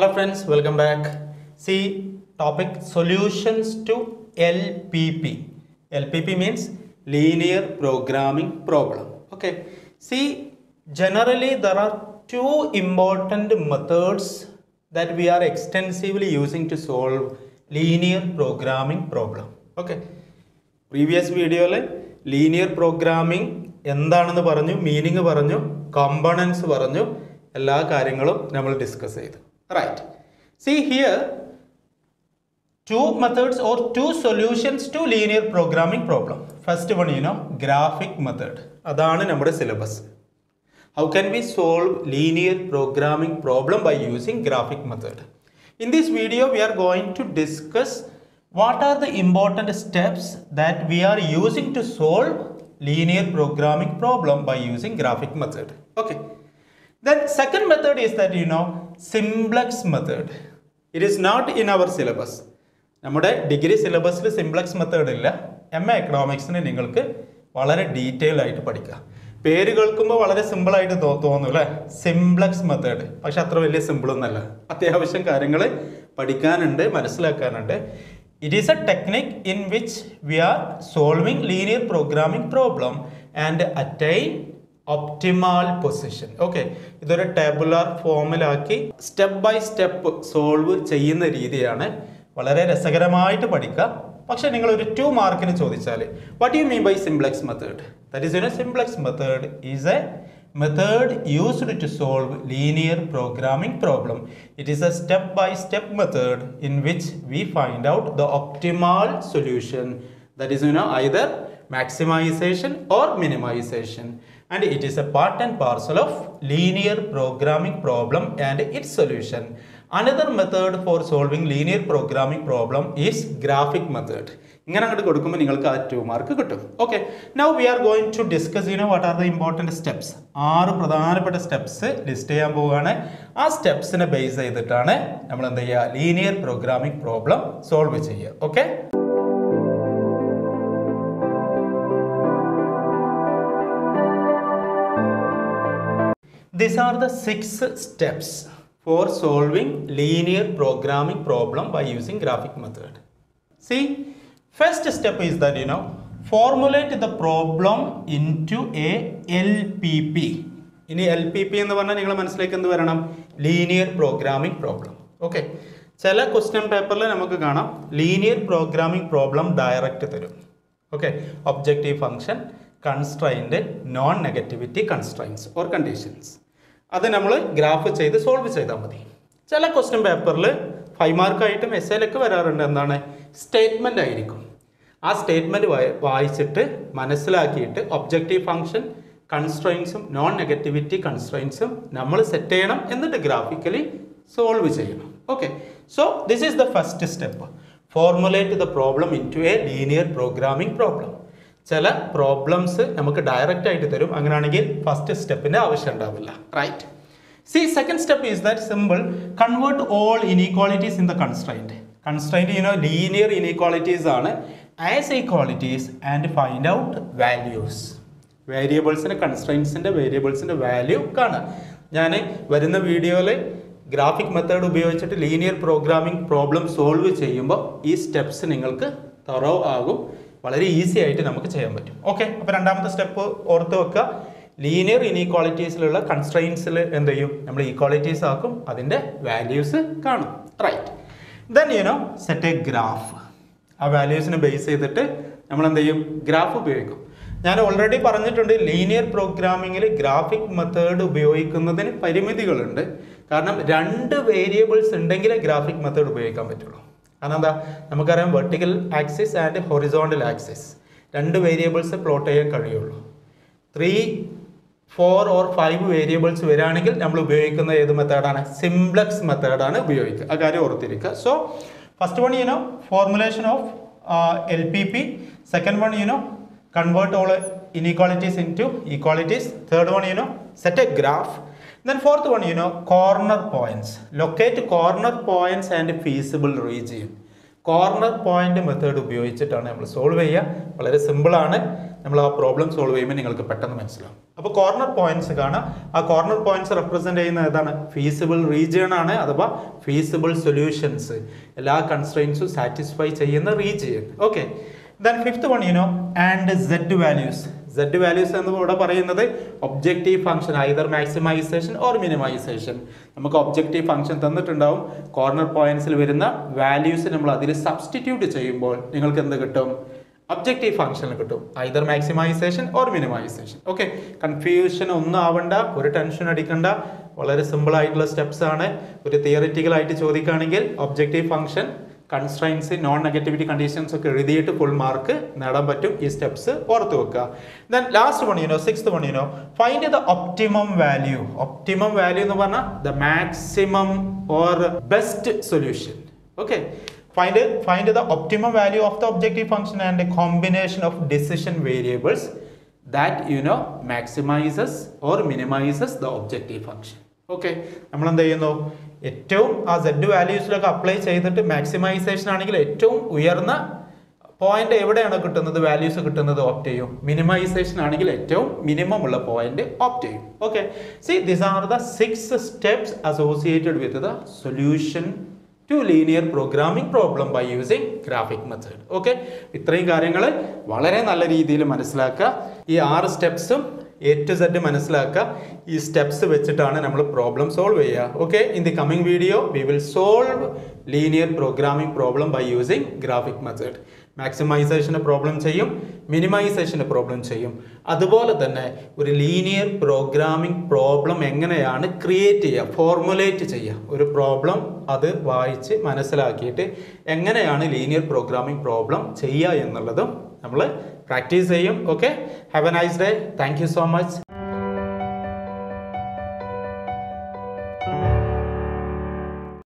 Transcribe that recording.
Hello friends, welcome back. See topic solutions to LPP. LPP means linear programming problem. Okay. See generally there are two important methods that we are extensively using to solve linear programming problem. Okay. Previous വീഡിയോയിൽ linear programming എന്താണെന്ന് പറഞ്ഞു meaning പറഞ്ഞു components പറഞ്ഞു എല്ലാ കാര്യങ്ങളും നമ്മൾ discuss ചെയ്തു right see here two methods or two solutions to linear programming problem first one you know graphic method അതാണ് നമ്മുടെ syllabus how can we solve linear programming problem by using graphic method in this video we are going to discuss what are the important steps that we are using to solve linear programming problem by using graphic method okay then second method is that you know simplex method it is not in our syllabus നമ്മുടെ degree സിലബസിൽ simplex method ഇല്ല. M A എക്കണോമിക്സിന് നിങ്ങൾക്ക് വളരെ detail ആയിട്ട് പഠിക്കാം. പേര് കേൾക്കുമ്പോൾ വളരെ സിമ്പിൾ ആയിട്ട് തോ തോന്നും അല്ലേ? സിംപ്ലക്സ് മെത്തേഡ് പക്ഷെ അത്ര വലിയ സിമ്പിൾ ഒന്നല്ല. അത്യാവശ്യം കാര്യങ്ങൾ പഠിക്കാനുണ്ട് മനസ്സിലാക്കാനുണ്ട്. It is a technique in which we are solving linear programming problem and attain optimal position okay ഇതൊരു ടേബുലാർ ഫോമിലാക്കി സ്റ്റെപ്പ് ബൈ സ്റ്റെപ്പ് സോൾവ് ചെയ്യുന്ന രീതിയാണ്. വളരെ രസകരമായിട്ട് പഠിക്കുക. പക്ഷെ നിങ്ങൾ ഒരു ടു മാർക്കിന് ചോദിച്ചാൽ what you mean by simplex method that is you simplex method is a method used to solve linear programming problem it is a step by step method in which we find out the optimal solution that is you know either maximisation or minimization. And it is a part and parcel of linear programming problem and its solution. Another method for solving linear programming problem is graphic method. ഇങ്ങനെ അങ്ങോട്ട് കൊടുക്കുമ്പോൾ നിങ്ങൾക്ക് ആ two mark കിട്ടും. Okay now we are going to discuss you know what are the important steps ആറ് പ്രധാനപ്പെട്ട steps list ചെയ്യാൻ പോവുകയാണ്. ആ സ്റ്റെപ്സിനെ ബേസ് ചെയ്തിട്ടാണ് നമ്മൾ എന്ത് ചെയ്യുക? ലീനിയർ പ്രോഗ്രാമിംഗ് പ്രോബ്ലം സോൾവ് ചെയ്യുക. Okay These steps for solving linear programming problem by programming graphic method see first step is that you know formulate the problem into a L P P ഇനി L P P എന്ന് പറഞ്ഞാൽ നിങ്ങൾ മനസ്സിലേക്ക് എന്ത് വരണം? Linear programming problem okay ചില question പേപ്പറിൽ നമുക്ക് കാണാം. ലീനിയർ പ്രോഗ്രാമിംഗ് പ്രോബ്ലം ഡയറക്റ്റ് തരും. Okay objective function constraint non negativity constraints or conditions അത് നമ്മൾ ഗ്രാഫ് ചെയ്ത് സോൾവ് ചെയ്താൽ മതി. ചില ക്വസ്റ്റ്യൻ പേപ്പറിൽ ഫൈവ് മാർക്കായിട്ടും എസ് എയിലൊക്കെ വരാറുണ്ട്. എന്താണ്? സ്റ്റേറ്റ്മെന്റ് ആയിരിക്കും. ആ സ്റ്റേറ്റ്മെന്റ് വായിച്ചിട്ട് മനസ്സിലാക്കിയിട്ട് ഒബ്ജക്റ്റീവ് ഫങ്ഷൻ കൺസ്ട്രെയിൻസും നോൺ നെഗറ്റിവിറ്റി കൺസ്ട്രെയിൻസും നമ്മൾ സെറ്റ് ചെയ്യണം എന്നിട്ട് ഗ്രാഫിക്കലി സോൾവ് ചെയ്യണം. Okay so this is the first step formulate the problem into a linear programming problem ചില പ്രോബ്ലംസ് നമുക്ക് ഡയറക്റ്റ് ആയിട്ട് തരും. അങ്ങനെയാണെങ്കിൽ ഫസ്റ്റ് സ്റ്റെപ്പിന്റെ ആവശ്യം ഉണ്ടാവില്ല. Right see second step is that simple convert all inequalities in the constraint constraint you know linear inequalities ആണ്. As equalities and find out values വേരിയബിൾസിന്റെ കൺസ്ട്രൈൻസിന്റെ വേരിയബിൾസിന്റെ value കാണുക ഞാൻ വരുന്ന വീഡിയോയിൽ ഗ്രാഫിക് മെത്തേഡ് ഉപയോഗിച്ചിട്ട് ലീനിയർ പ്രോഗ്രാമിംഗ് പ്രോബ്ലം സോൾവ് ചെയ്യുമ്പോൾ ഈ steps നിങ്ങൾക്ക് thorough ആകും. വളരെ ഈസി ആയിട്ട് നമുക്ക് ചെയ്യാൻ പറ്റും. ഓക്കെ അപ്പോൾ രണ്ടാമത്തെ സ്റ്റെപ്പ് ഓർത്ത് വെക്കുക. ലീനിയർ ഇനീക്വാളിറ്റീസിലുള്ള കൺസ്ട്രെയിൻസിൽ എന്ത് ചെയ്യും? നമ്മൾ ഈക്വാളിറ്റീസ് ആക്കും അതിന്റെ വാല്യൂസ് കാണും. Right then you know set a graph ആ വാല്യൂസിനെ ബേസ് ചെയ്തിട്ട് നമ്മൾ എന്ത് ചെയ്യും? ഗ്രാഫ് ഉപയോഗിക്കും. ഞാൻ ഓൾറെഡി പറഞ്ഞിട്ടുണ്ട് ലീനിയർ പ്രോഗ്രാമിങ്ങിൽ ഗ്രാഫിക് മെത്തേഡ് ഉപയോഗിക്കുന്നതിന് പരിമിതികളുണ്ട്. കാരണം രണ്ട് വേരിയബിൾസ് ഉണ്ടെങ്കിലേ ഗ്രാഫിക് മെത്തേഡ് ഉപയോഗിക്കാൻ പറ്റുള്ളൂ. കാരണം എന്താ? നമുക്കറിയാം vertical axis and horizontal axis രണ്ട് വേരിയബിൾസ് പ്ലോട്ട് ചെയ്യാൻ കഴിയുള്ളൂ. Three four or five variables വരികയാണെങ്കിൽ നമ്മൾ ഉപയോഗിക്കുന്ന ഏത് മെത്തേഡാണ് സിംപ്ലക്സ് മെത്തേഡാണ് ഉപയോഗിക്കുക. ആ കാര്യം ഓർത്തിരിക്കുക. So first one you know formulation of L P P second one you know convert all inequalities into equalities third one know set a graph. Then fourth one you know corner points. Locate corner points and feasible region. Corner point method ഉപയോഗിച്ചിട്ടാണ് നമ്മൾ solve ചെയ്യുക. വളരെ സിമ്പിളാണ് നമ്മൾ ആ problem solve ചെയ്യുമ്പോൾ നിങ്ങൾക്ക് പെട്ടെന്ന് മനസ്സിലാവും. അപ്പോൾ കോർണർ പോയിന്റ്സ് കാണാം. ആ കോർണർ പോയിന്റ്സ് റെപ്രസെന്റ് ചെയ്യുന്ന ഏതാണ്? ഫീസിബിൾ റീജിയൺ ആണ് അഥവാ ഫീസിബിൾ സൊല്യൂഷൻസ് എല്ലാ കൺസ്ട്രെയിൻസും സാറ്റിസ്ഫൈ ചെയ്യുന്ന region okay then fifth one you know and Z values Z values എന്ന് ഇവിടെ പറയുന്നത് objective function either maximisation or minimisation നമുക്ക് ഒബ്ജക്റ്റീവ് ഫംഗ്ഷൻ തന്നിട്ടുണ്ടാവും. കോർണർ പോയിന്റ്സിൽ വരുന്ന വാല്യൂസ് നമ്മൾ അതിൽ സബ്സ്റ്റിറ്റ്യൂട്ട് ചെയ്യുമ്പോൾ നിങ്ങൾക്ക് എന്ത് കിട്ടും? ഒബ്ജക്റ്റീവ് ഫംഗ്ഷൻ കിട്ടും. Either maximisation or minimisation okay confusion ഒന്നും ആവണ്ട ഒരു ടെൻഷൻ അടിക്കണ്ട. വളരെ സിമ്പിൾ ആയിട്ടുള്ള സ്റ്റെപ്സ് ആണ്. ഒരു തിയറിറ്റിക്കൽ ആയിട്ട് ചോദിക്കുകയാണെങ്കിൽ objective function constraints non negativity conditions ഒക്കെ എഴുതിയിട്ട് ഫുൾ മാർക്ക് നേടാൻ പറ്റും ഈ സ്റ്റെപ്സ് ഓർത്ത് വെക്കുക. Then last one six one find the optimum value optimum value എന്ന് പറഞ്ഞാൽ the maximum or best solution okay find find the optimum value of the objective function and combination of decision variables that you know maximises or minimises the objective function okay നമ്മൾ എന്ത് ചെയ്യുന്നു? ഏറ്റവും ആ Z വാല്യൂസിലൊക്കെ apply ചെയ്തിട്ട് maximisation ആണെങ്കിൽ ഏറ്റവും ഉയർന്ന പോയിന്റ് എവിടെയാണ് കിട്ടുന്നത്? വാല്യൂസ് കിട്ടുന്നത് ഓപ്റ്റ് ചെയ്യും. മിനിമൈസേഷൻ ആണെങ്കിൽ ഏറ്റവും മിനിമം ഉള്ള പോയിന്റ് ഓപ്റ്റ് ചെയ്യും. Okay see this are the six steps associated with the solution to linear programming problem by using graphic method okay ഇത്രയും കാര്യങ്ങൾ വളരെ നല്ല രീതിയിൽ മനസ്സിലാക്കുക. ഈ ആറ് സ്റ്റെപ്സും എ ടു സെഡ് മനസ്സിലാക്കുക. ഈ സ്റ്റെപ്സ് വെച്ചിട്ടാണ് നമ്മൾ പ്രോബ്ലം സോൾവ് ചെയ്യുക. Okay in the coming video we will solve linear programming problem by using graphic method മാക്സിമൈസേഷന് problem ചെയ്യും മിനിമൈസേഷന് പ്രോബ്ലം ചെയ്യും. അതുപോലെ തന്നെ ഒരു ലീനിയർ പ്രോഗ്രാമിംഗ് പ്രോബ്ലം എങ്ങനെയാണ് ക്രിയേറ്റ് ചെയ്യുക ഫോർമുലേറ്റ് ചെയ്യുക? ഒരു പ്രോബ്ലം അത് വായിച്ച് മനസ്സിലാക്കിയിട്ട് എങ്ങനെയാണ് ലീനിയർ പ്രോഗ്രാമിംഗ് പ്രോബ്ലം ചെയ്യുക എന്നുള്ളതും നമ്മൾ പ്രാക്ടീസ് ചെയ്യും. Okay have a nice day thank so much